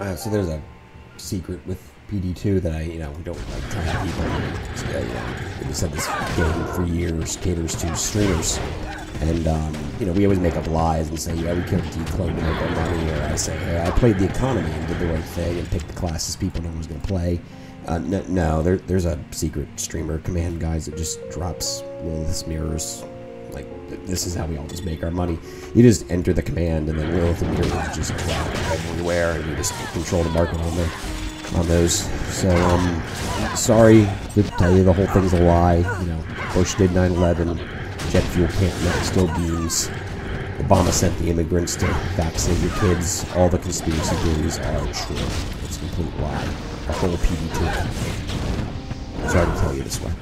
Uh, so there's a secret with PD2 that I, you know, don't like telling people. So, uh, know, we said this game for years caters to streamers. And, um, you know, we always make up lies and say, yeah, we killed DClone to make our money. Or I say, hey, I played the economy and did the right thing and picked the classes people no one was going to play. Uh, no, no there, there's a secret streamer command guys that just drops Lilith's mirrors. Like, this is how we all just make our money. You just enter the command and then Lilith and mirrors just everywhere and you just control the market on there on those. So, um, sorry to tell you the whole thing's a lie. You know, Bush did 9/11. Jet fuel can't melt steel beams. Obama sent the immigrants to vaccinate your kids. All the conspiracy theories are true. It's a complete lie. The whole PD2. Sorry to tell you this way.